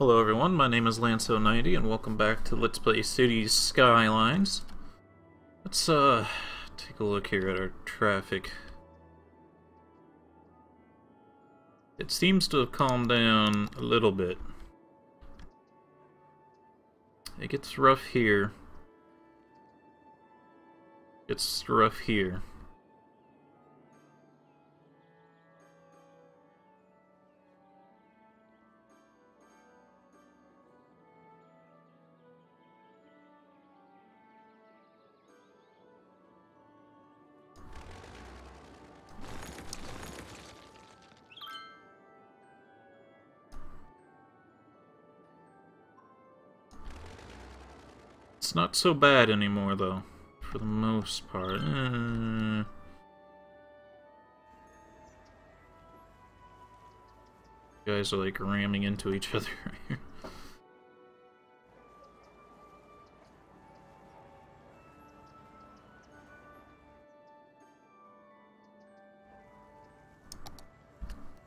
Hello everyone, my name is Lanceo90 and welcome back to Let's Play Cities Skylines. Let's uh take a look here at our traffic. It seems to have calmed down a little bit. It gets rough here. It's rough here. It's not so bad anymore, though, for the most part. Uh... guys are like ramming into each other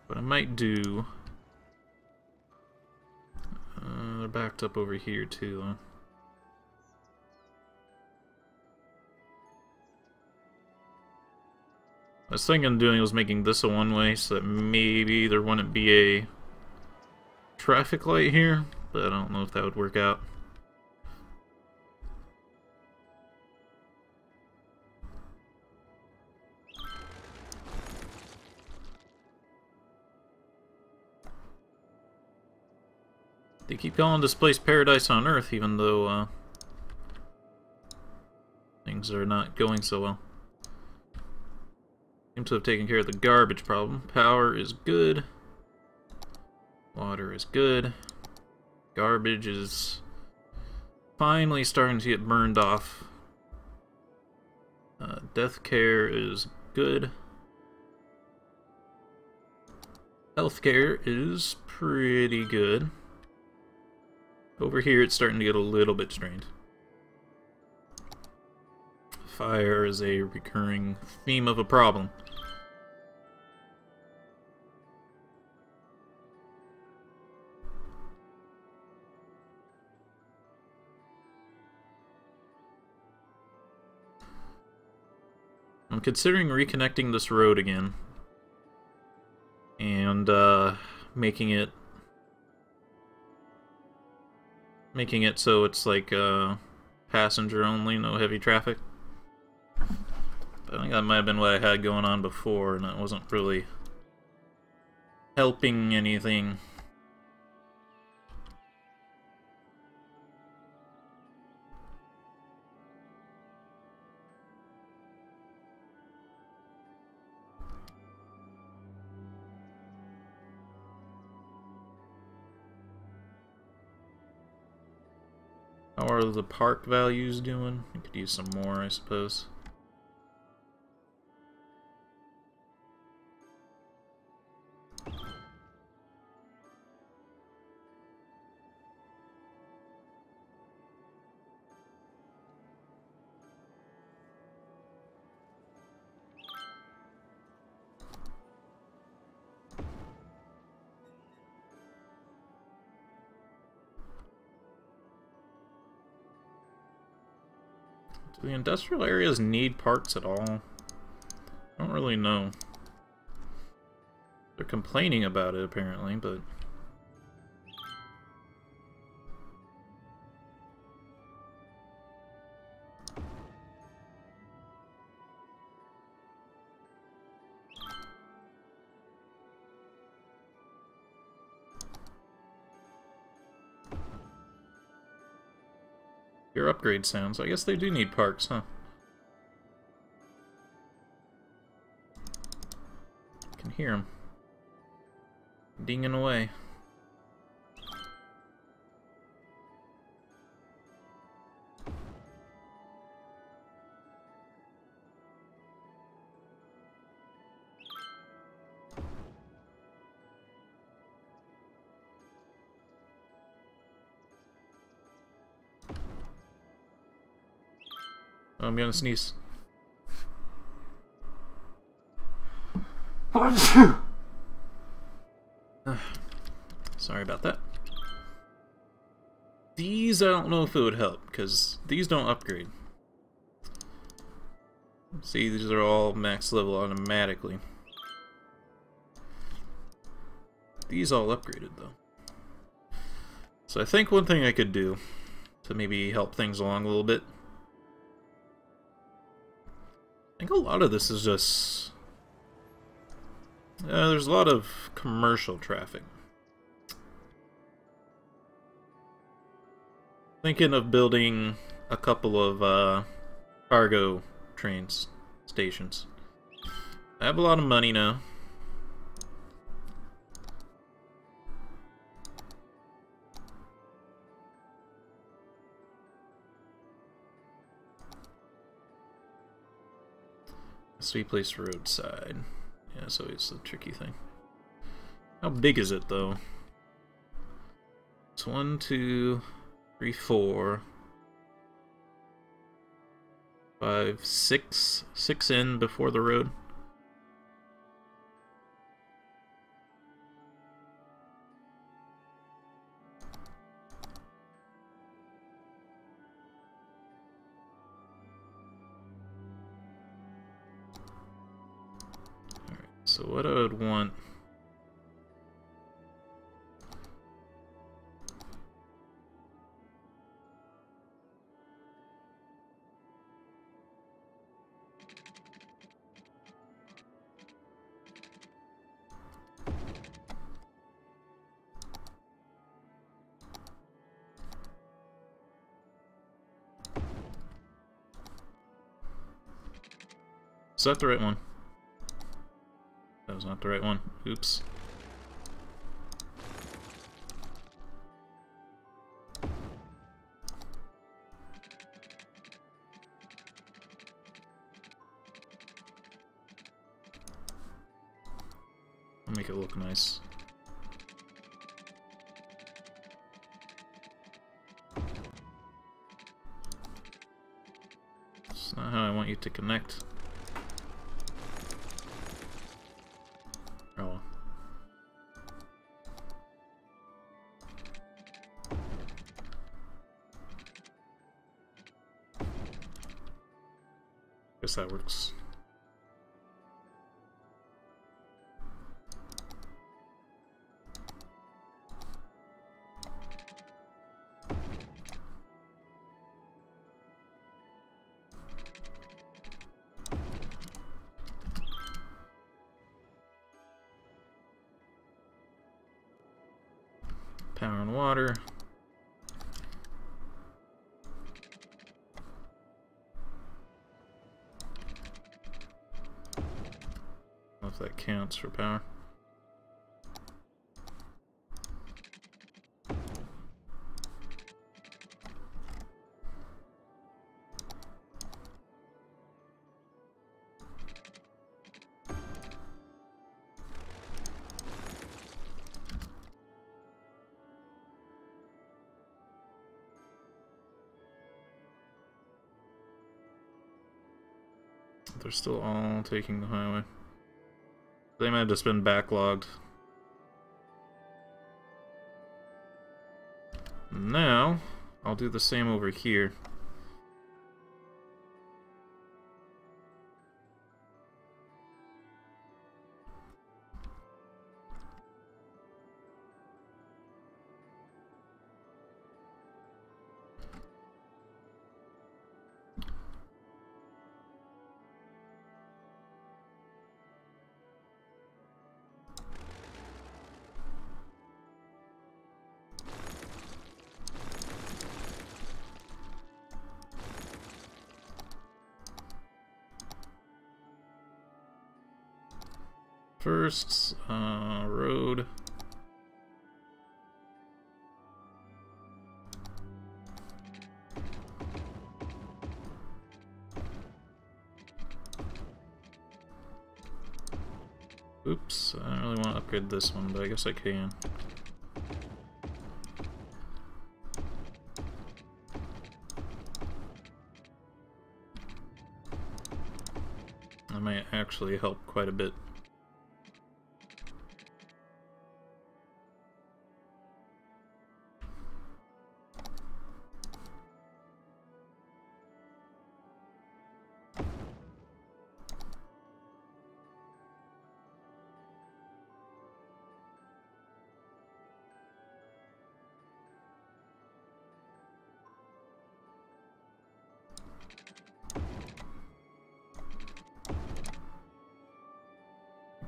What I might do... Uh, they're backed up over here too, I was thinking doing was making this a one-way so that maybe there wouldn't be a traffic light here, but I don't know if that would work out. They keep calling this place paradise on earth even though uh, things are not going so well. Seems to have taken care of the garbage problem. Power is good. Water is good. Garbage is finally starting to get burned off. Uh, death care is good. Healthcare is pretty good. Over here it's starting to get a little bit strained. Fire is a recurring theme of a problem. I'm considering reconnecting this road again. And, uh, making it... Making it so it's like, uh, passenger only, no heavy traffic. I think that might have been what I had going on before, and it wasn't really helping anything. How are the park values doing? I could use some more, I suppose. Industrial areas need parts at all? I don't really know. They're complaining about it, apparently, but... Your upgrade sounds. I guess they do need parks, huh? I can hear them. Dinging away. I'm gonna sneeze. Sorry about that. These, I don't know if it would help, because these don't upgrade. See, these are all max level automatically. These all upgraded, though. So I think one thing I could do to maybe help things along a little bit. Think a lot of this is just... Uh, there's a lot of commercial traffic. Thinking of building a couple of uh, cargo trains stations. I have a lot of money now. Sweet place roadside. Yeah, so it's a tricky thing. How big is it though? It's one, two, three, four, five, six, six in before the road. So what I would want Is that the right one? Was not the right one. Oops. I'll make it look nice. It's not how I want you to connect. Guess that works. For power. They're still all taking the highway. They might have just been backlogged. Now, I'll do the same over here. Uh, road. Oops, I don't really want to upgrade this one, but I guess I can. That might actually help quite a bit.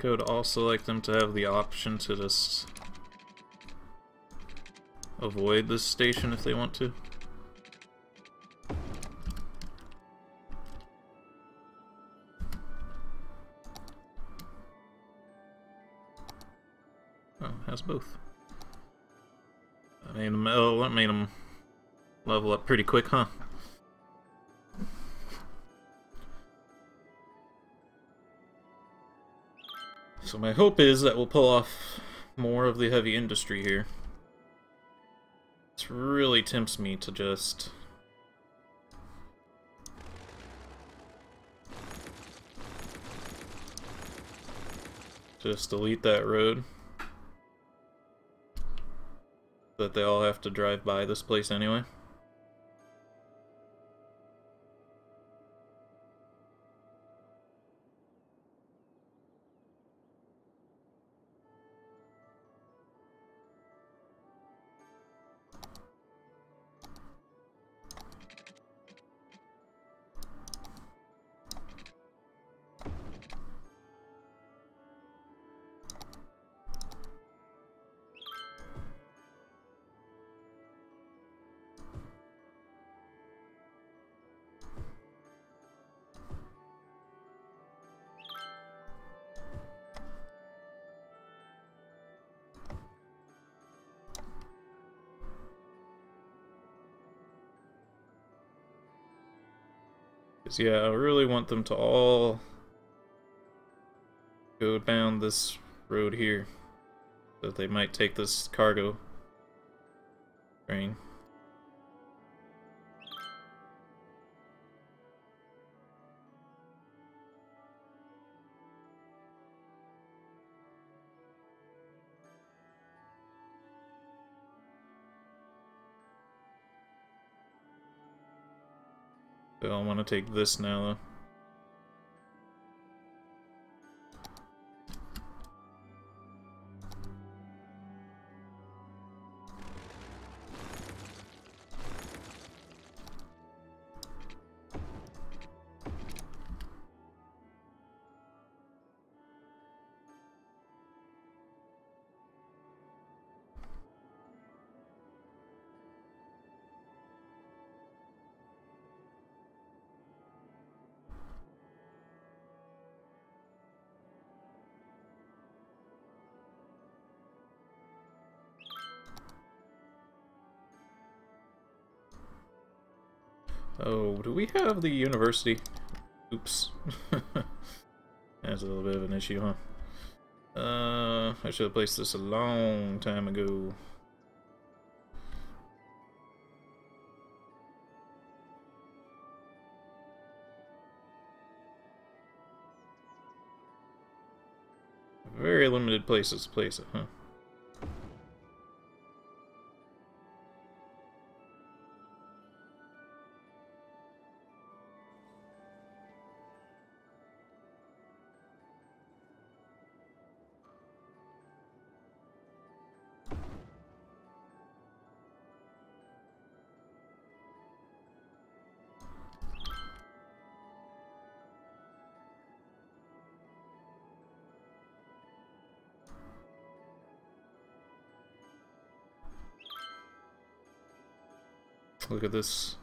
I would also like them to have the option to just avoid this station if they want to. Oh, has both. I made them, oh, that made them level up pretty quick, huh? So my hope is that we'll pull off more of the heavy industry here. This really tempts me to just... Just delete that road. That they all have to drive by this place anyway. Because, yeah, I really want them to all go down this road here. So they might take this cargo train. Take this now, though. Oh, do we have the university? Oops. That's a little bit of an issue, huh? Uh, I should have placed this a long time ago. Very limited places to place it, huh? Look at this.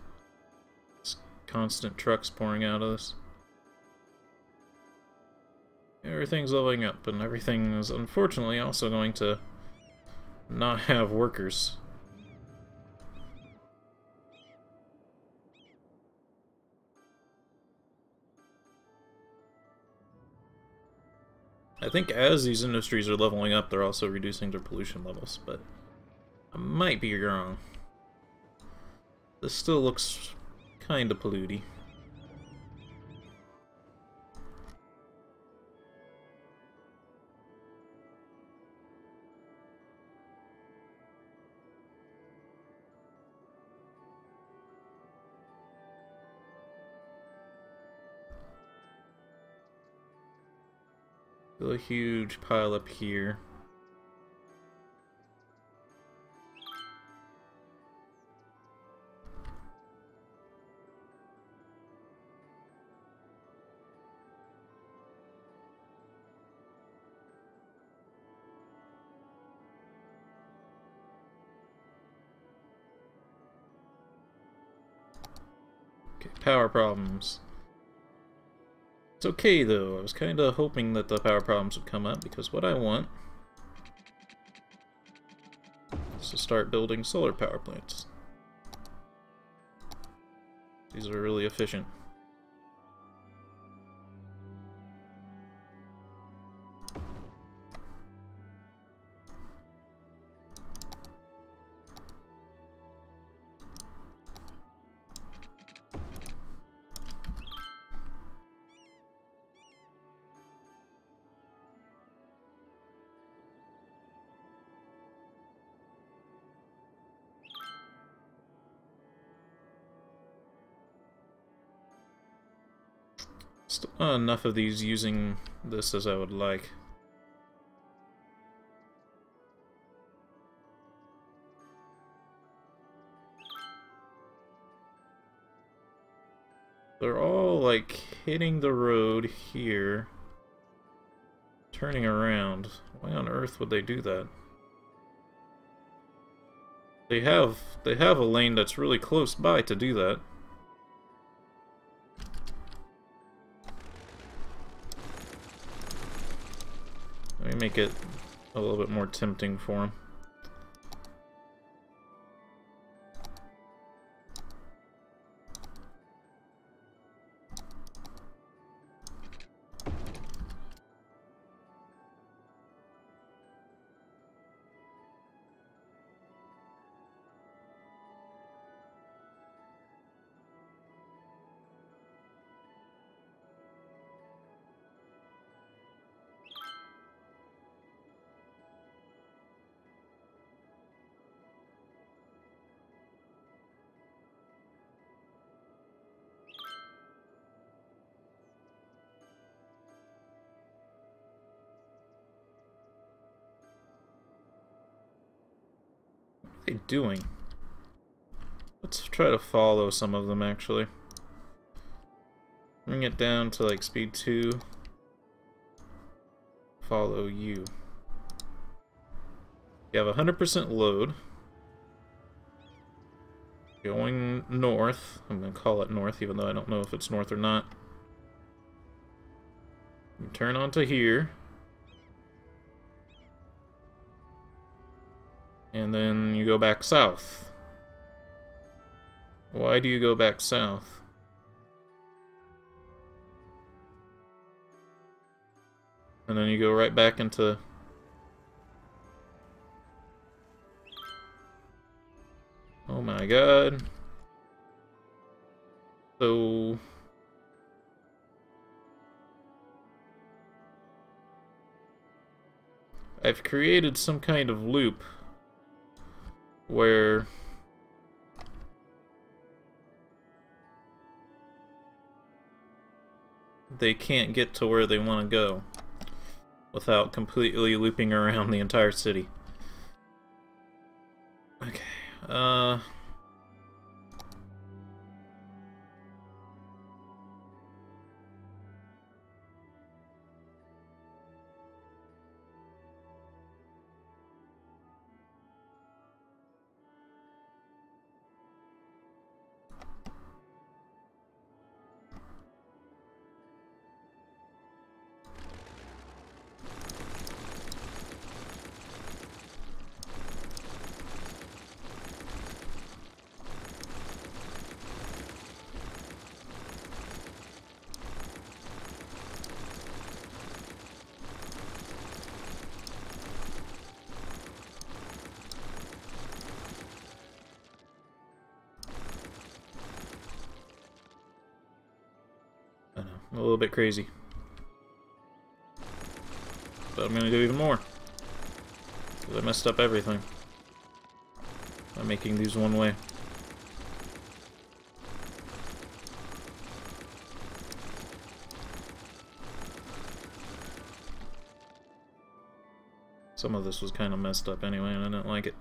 this constant trucks pouring out of this. Everything's leveling up, and everything is unfortunately also going to not have workers. I think as these industries are leveling up, they're also reducing their pollution levels, but I might be wrong. This still looks kinda polluty. a huge pile up here. Problems. It's okay though, I was kinda hoping that the power problems would come up because what I want is to start building solar power plants. These are really efficient. Not uh, enough of these using this as I would like. They're all, like, hitting the road here. Turning around. Why on earth would they do that? They have, they have a lane that's really close by to do that. Make it a little bit more tempting for him. They doing? Let's try to follow some of them, actually. Bring it down to, like, speed 2. Follow you. You have 100% load. Going north. I'm going to call it north, even though I don't know if it's north or not. You turn onto here. And then you go back south. Why do you go back south? And then you go right back into... Oh my god. So... I've created some kind of loop where they can't get to where they want to go without completely looping around the entire city. Okay, uh... a little bit crazy. But I'm gonna do even more. Because I messed up everything. By making these one way. Some of this was kind of messed up anyway, and I didn't like it.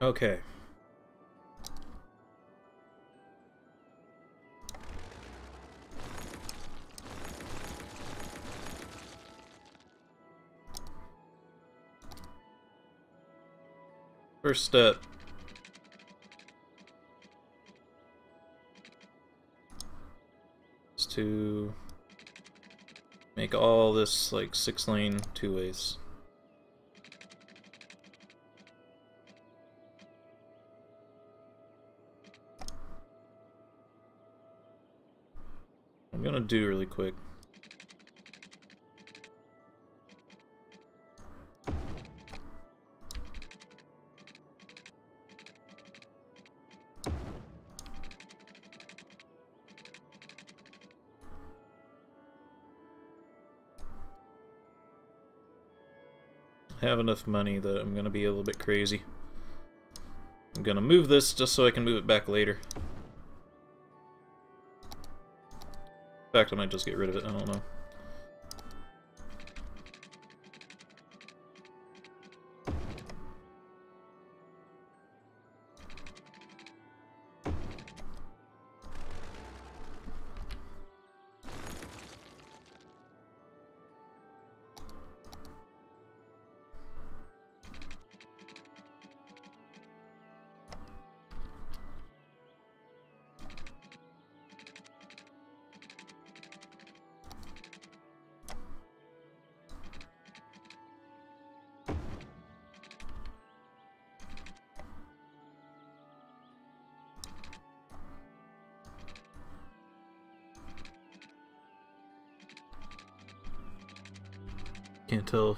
Okay. First step Is to make all this like six lane two ways. I'm gonna do really quick. Have enough money that I'm gonna be a little bit crazy. I'm gonna move this just so I can move it back later. In fact, I might just get rid of it, I don't know.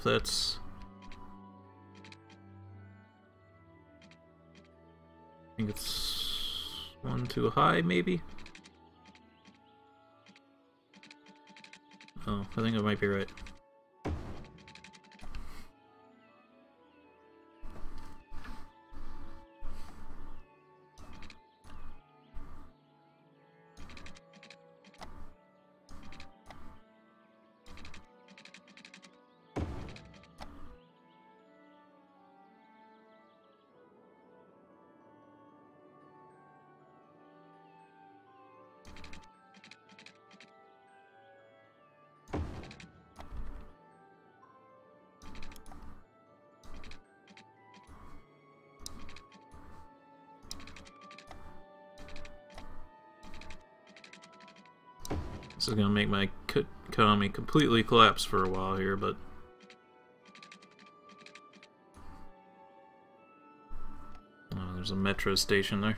If that's... I think it's one too high, maybe? Oh, I think I might be right. Is gonna make my economy completely collapse for a while here, but... Oh, there's a metro station there.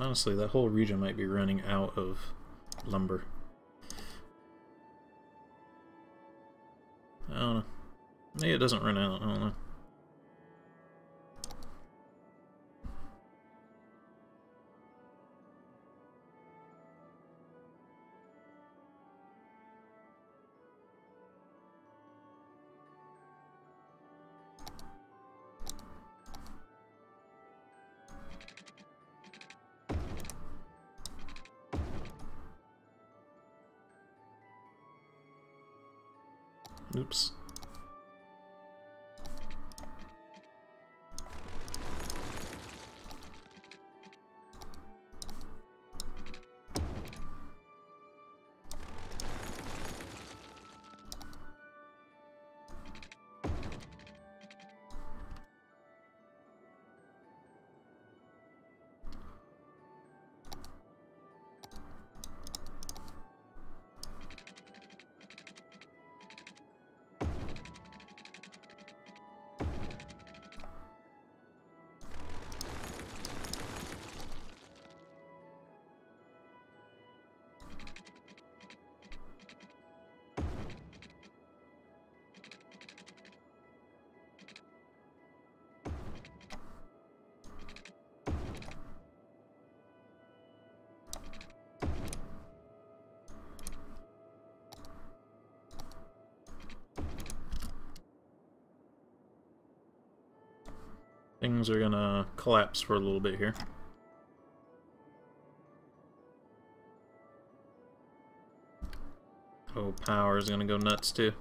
Honestly, that whole region might be running out of lumber. I don't know. Maybe it doesn't run out, I don't know. Things are gonna collapse for a little bit here. Oh, power is gonna go nuts too.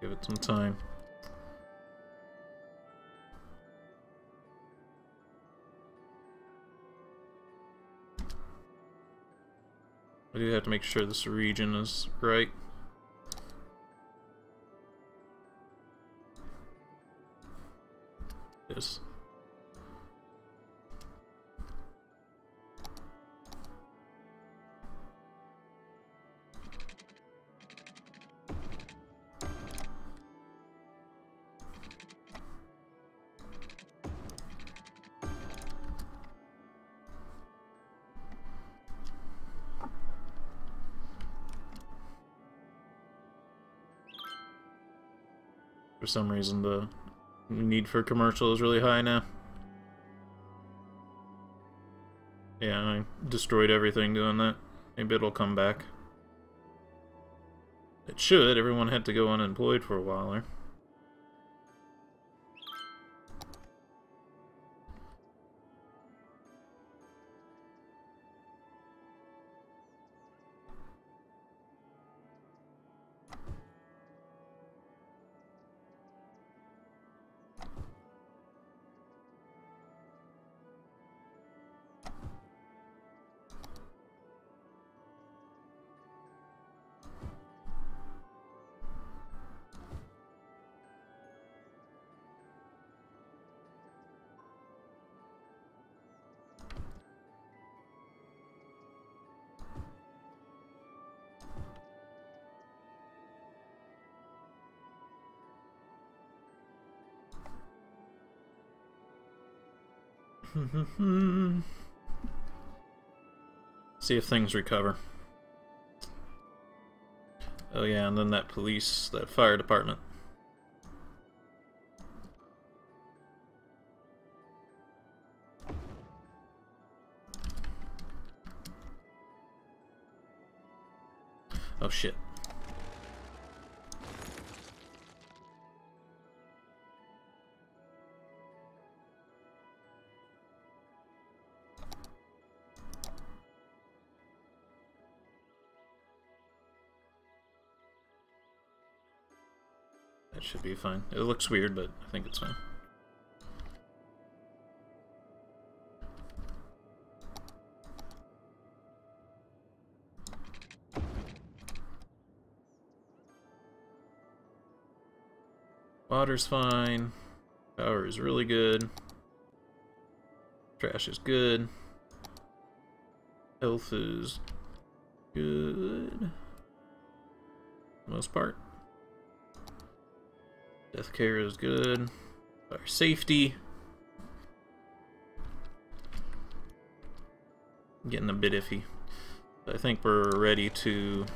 Give it some time. I do have to make sure this region is right. Some reason, the need for commercial is really high now. Yeah, I destroyed everything doing that. Maybe it'll come back. It should. Everyone had to go unemployed for a while there. Mm-hmm. See if things recover. Oh yeah, and then that police, that fire department. Oh shit. Should be fine. It looks weird, but I think it's fine. Water's fine. Power is really good. Trash is good. Health is good. Most part. Death care is good. Fire safety. Getting a bit iffy. I think we're ready to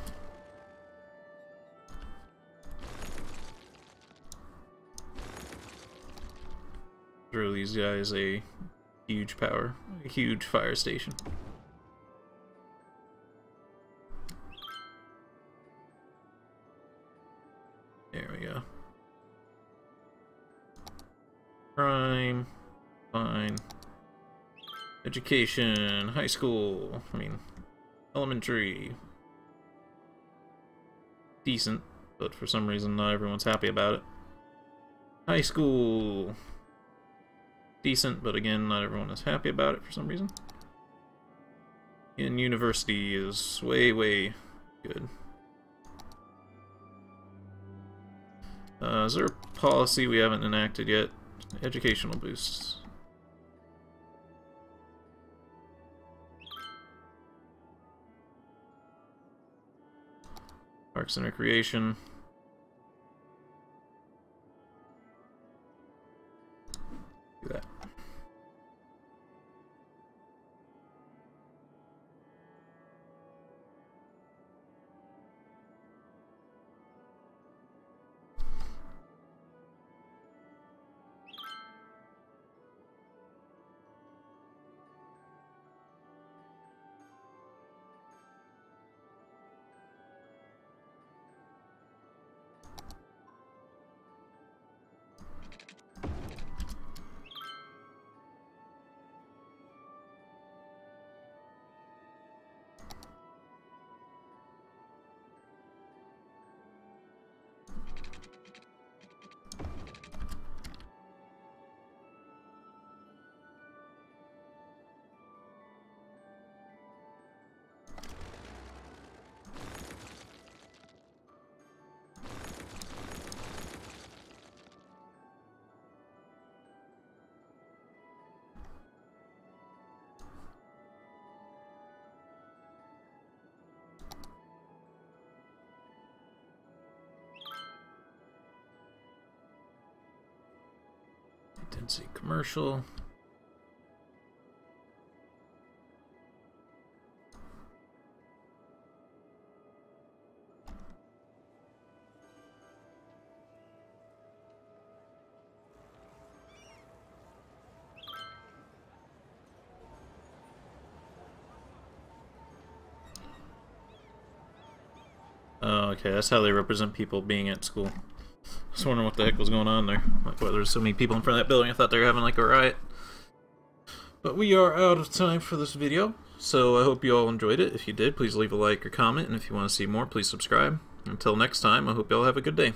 throw these guys a huge power, a huge fire station. There we go. Crime, fine. Education, high school, I mean, elementary. Decent, but for some reason not everyone's happy about it. High school, decent, but again, not everyone is happy about it for some reason. And university is way, way good. Uh, is there a policy we haven't enacted yet? Educational boosts. Parks and Recreation. Density commercial. Oh, okay, that's how they represent people being at school. Was wondering what the heck was going on there. Like, why there's so many people in front of that building. I thought they were having like a riot. But we are out of time for this video, so I hope you all enjoyed it. If you did, please leave a like or comment, and if you want to see more, please subscribe. Until next time, I hope you all have a good day.